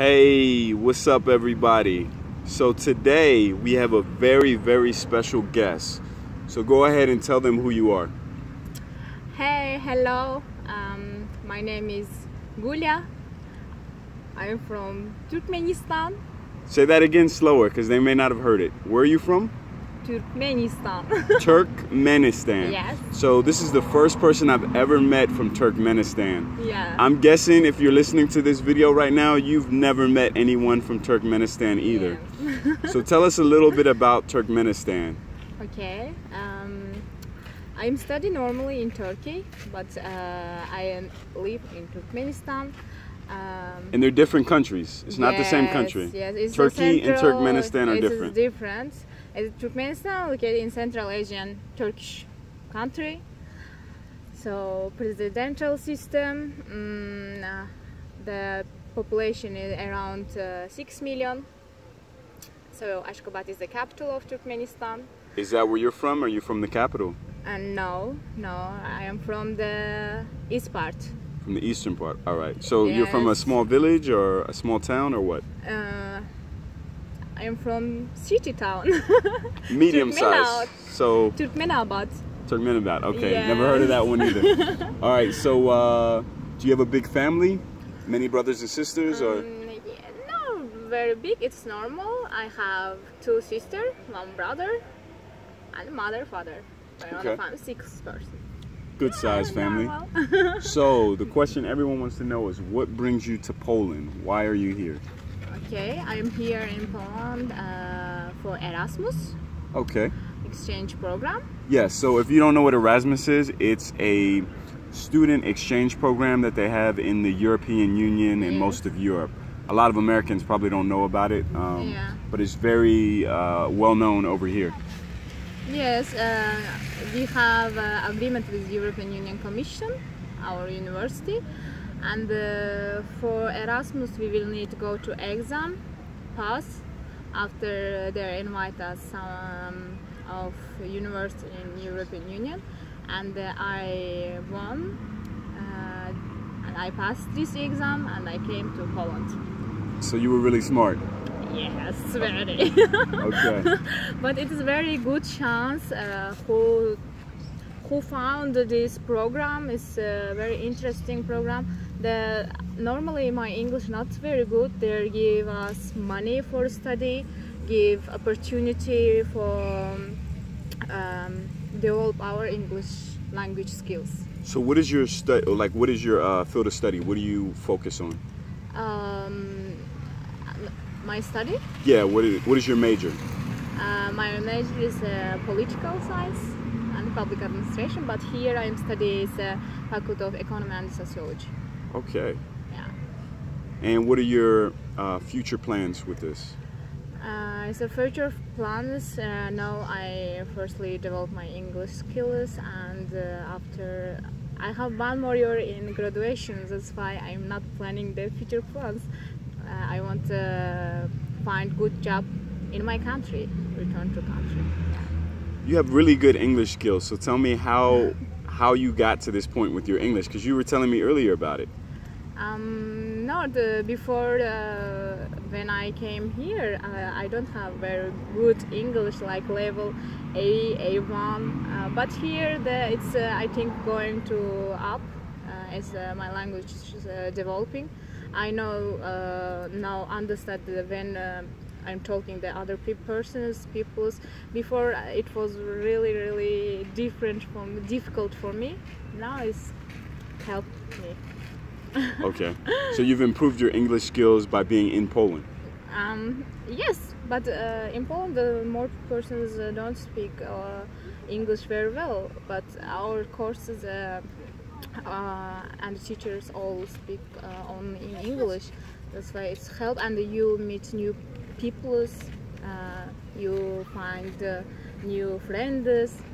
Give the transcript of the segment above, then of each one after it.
Hey, what's up, everybody? So, today we have a very, very special guest. So, go ahead and tell them who you are. Hey, hello. Um, my name is Gulya. I'm from Turkmenistan. Say that again slower because they may not have heard it. Where are you from? Turkmenistan. Turkmenistan. Yes. So, this is the first person I've ever met from Turkmenistan. yeah. I'm guessing if you're listening to this video right now, you've never met anyone from Turkmenistan either. so, tell us a little bit about Turkmenistan. okay. Um, I'm studying normally in Turkey, but uh, I am live in Turkmenistan. Um, And they're different countries. It's not the same country. Yes, Turkey and Turkmenistan are different. different. Uh, Turkmenistan located in Central Asian Turkish country. So presidential system. uh, the population is around uh, six million. So Ashgabat is the capital of Turkmenistan. Is that where you're from? Are you from the capital? And no, no, I am from the east part. From the eastern part. All right. So you're from a small village or a small town or what? I am from city town, Medium size. So Turkmenabad. Turkmenabad. Okay. Never heard of that one either. All right. So uh, do you have a big family? Many brothers and sisters or Mm, yeah, no, very big. It's normal. I have two sisters, one brother, and mother, father. We're on Okay. a six person. good sized family? Normal. So the question everyone wants to know is what brings you to Poland? Why are you here? Okay, I'm here in Poland uh, for Erasmus Okay. exchange program. Yes, so if you don't know what Erasmus is, it's a student exchange program that they have in the European Union and Yes. most of Europe. A lot of Americans probably don't know about it, um, Yeah. but it's very uh, well known over here. Yes, uh, we have uh, agreement with the European Union Commission, our university, and uh, for Erasmus we will need to go to exam, pass. After they invite us some of university in European Union, and uh, I won, uh, and I passed this exam, and I came to Poland. So you were really smart. Yes, very. Okay. but it is very good chance uh, who who found this program is a very interesting program the normally my english not very good they give us money for study give opportunity for um, develop our english language skills so what is your study? Like, what is your uh, field of study? What do you focus on? um, my study Yeah. What is what is your major? Uh, my major is uh, political science public administration, but here I am studying uh, Faculty of Economy and Sociology. Okay. Yeah. And what are your uh, future plans with this? Uh, so future plans. Uh, now I firstly develop my English skills, and uh, after I have one more year in graduation. That's why I'm not planning the future plans. Uh, I want to find good job in my country, return to country. Yeah. You have really good English skills. So tell me how how you got to this point with your English because you were telling me earlier about it. Um, no, the, before uh, when I came here, uh, I don't have very good English like level A, A1. Uh, but here, the, it's uh, I think going to up uh, as uh, my language is uh, developing. I know uh, now understand when uh, I'm talking the other pe- persons, peoples. Before uh, it was really, really different from difficult for me. Now it's helped me. Okay. so you've improved your English skills by being in Poland. Um, yes, but uh, in Poland, uh, more persons uh, don't speak uh, English very well. But our courses uh, uh, and teachers all speak uh, only in English. That's why it's help, and you meet new people. Uh, you find uh, new friends,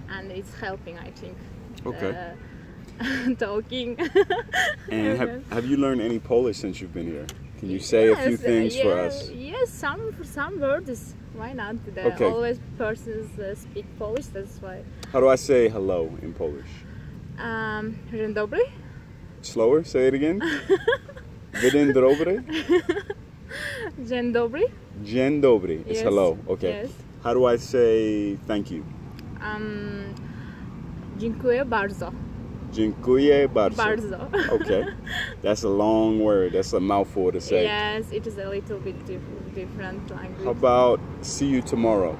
and it's helping. I think. Okay. Uh, talking. And have, have you learned any Polish since you've been here? Can you say a few Yes, things for us? Yes, some some words. Why not? The Okay. always persons uh, speak Polish. That's why. How do I say hello in Polish? Um, dzień dobry. Slower? Say it again. Dzień dobry. Dzień dobry. Dzień dobry is Yes. hello. Okay. Yes. How do I say thank you? Um, dziękuję bardzo. Dziękuję bardzo. Bardzo. Okay. That's a long word. That's a mouthful to say. Yes, it is a little bit dif- different language. How about see you tomorrow?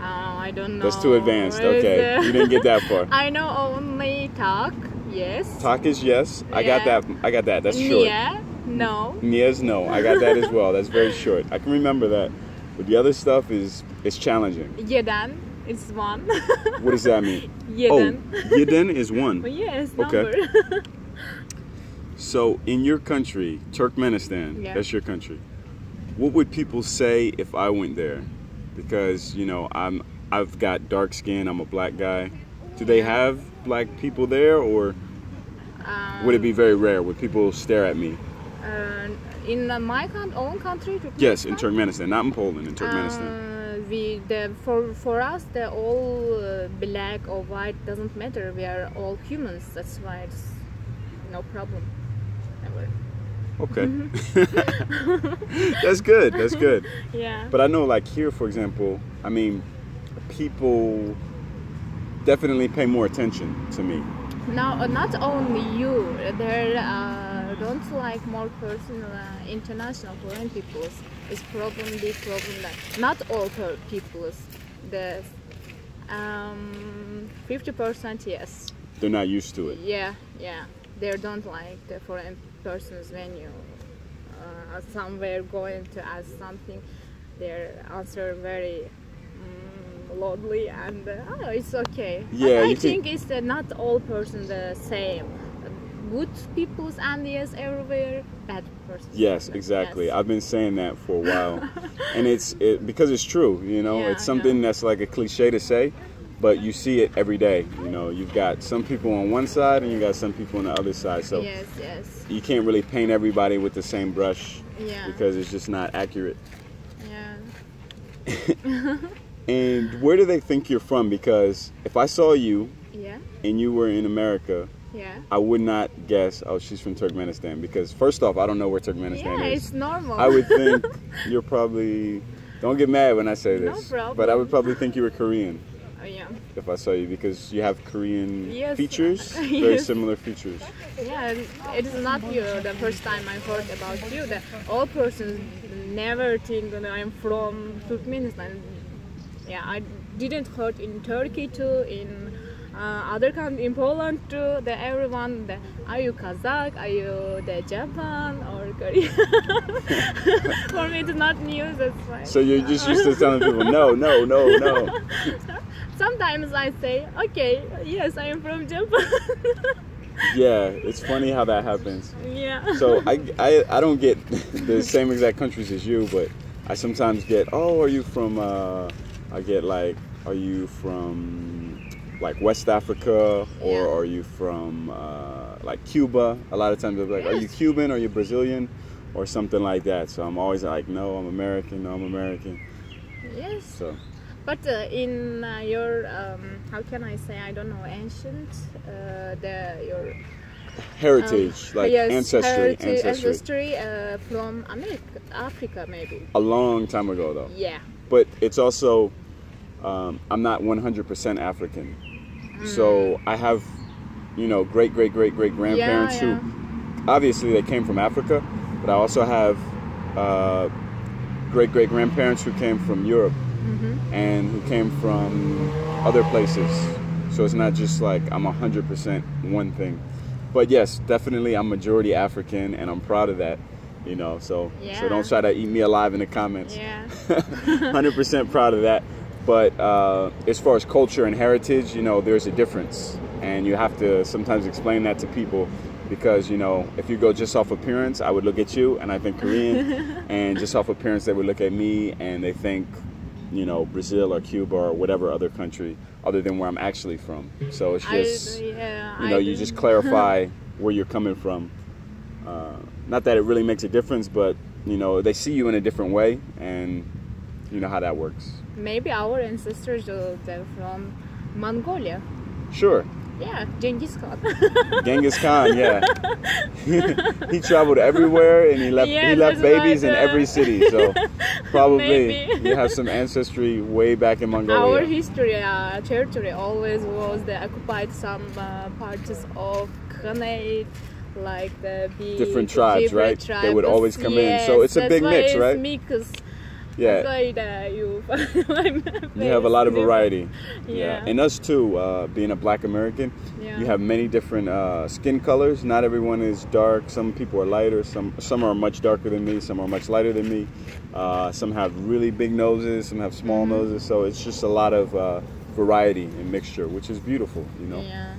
Uh, I don't know. That's too advanced. Okay. You didn't get that far. I know only talk. Yes. Talk is yes. I got that. I got that. That's short. Yeah. No. Yes, no. I got that as well. That's very short. I can remember that. But the other stuff is it's challenging. Jeden. is one. What does that mean? Jeden. Oh, Yedin is one. Yes, Okay. number. So in your country, Turkmenistan, Yeah. that's your country. What would people say if I went there? Because you know I'm I've got dark skin. I'm a black guy. Do they have black people there, or um, would it be very rare? Would people stare at me? Uh, in uh, my own country? Yes, in Turkmenistan? Turkmenistan, not in Poland. In Turkmenistan. Uh, we the for for us the all uh, black or white doesn't matter. We are all humans. That's why it's no problem. Ever. Okay. that's good. That's good. Yeah. But I know, like here, for example, I mean, people definitely pay more attention to me. Now, uh, not only you, there uh, don't like more personal, uh, international foreign peoples. It's problem, big problem that not all per- peoples. The um, 50% yes. They're not used to it. Yeah, yeah. They don't like the foreign persons when you uh, somewhere going to ask something. Their answer very mm, loudly and uh, oh, it's okay. But Yeah, I you can- think it's uh, not all person the same. Good people's and yes everywhere, bad persons. Yes, exactly. Yes. I've been saying that for a while, and it's it because it's true. You know, Yeah, it's something yeah. that's like a cliche to say, but you see it every day. You know, you've got some people on one side and you got some people on the other side. So yes, yes, you can't really paint everybody with the same brush yeah, because it's just not accurate. yeah, And where do they think you're from? Because if I saw you yeah, and you were in America, yeah. I would not guess. Oh, she's from Turkmenistan. Because first off, I don't know where Turkmenistan Yeah, is. it's normal. I would think you're probably. Don't get mad when I say this. No problem. But I would probably think you were Korean Oh, yeah. if I saw you because you have Korean Yes. features, very similar features. Yeah, it is not you. The first time I heard about you, that all persons never think that I'm from Turkmenistan. Yeah, I didn't heard in Turkey too, in other countries, in Poland too. That everyone, the, are you Kazakh? Are you the Japan or Korea? For me, it's not news. That's why. So you're just used to telling people, no, no, no, no. Sometimes I say, okay, yes, I am from Japan. Yeah, it's funny how that happens. yeah. So I, I, I don't get the same exact countries as you, but I sometimes get, oh, are you from, uh, I get like, are you from like West Africa or Yeah. are you from uh, like Cuba? A lot of times they're like, are you Cuban? Are you Brazilian? Or something like that. So I'm always like, no, I'm American. No, I'm American. yes. So But uh, in uh, your um, how can I say I don't know ancient uh, the your heritage, um, like yes, ancestry, heritage- ancestry. ancestry uh, from America, Africa maybe. A long time ago though. Yeah. but it's also um, I'm not 100% African, so I have you know great great great great grandparents yeah. who obviously they came from Africa, but I also have uh, great great grandparents who came from Europe Mm-hmm. and who came from other places. So it's not just like I'm 100% one thing. But yes, definitely I'm majority African and I'm proud of that. You know, so so don't try to eat me alive in the comments. Yeah. 100% proud of that. But uh, as far as culture and heritage, you know, there's a difference. And you have to sometimes explain that to people because, you know, if you go just off appearance, I would look at you and I think Korean. and just off appearance, they would look at me and they think, you know, Brazil or Cuba or whatever other country other than where I'm actually from. So it's I, just, yeah, you know, I you do. just clarify where you're coming from. Uh, not that it really makes a difference, but, you know, they see you in a different way and you know how that works. Maybe our ancestors they're from Mongolia. Sure. Yeah, Genghis Khan. Genghis Khan, yeah. he traveled everywhere and he left Yeah, he left babies in every city. So probably you have some ancestry way back in Mongolia. Our history, uh, territory always was they occupied some uh, parts of Khanate, like the big Different tribes, right? They would always come in. So it's a big mix, right? Mix. Yeah. That's why uh, you You have a lot of variety. Yeah. And us too, uh, being a black American, Yeah. you have many different uh, skin colors. Not everyone is dark. Some people are lighter. Some some are much darker than me. Some are much lighter than me. Uh, some have really big noses. Some have small Mm-hmm. noses. So it's just a lot of uh, variety and mixture, which is beautiful, you know. Yeah.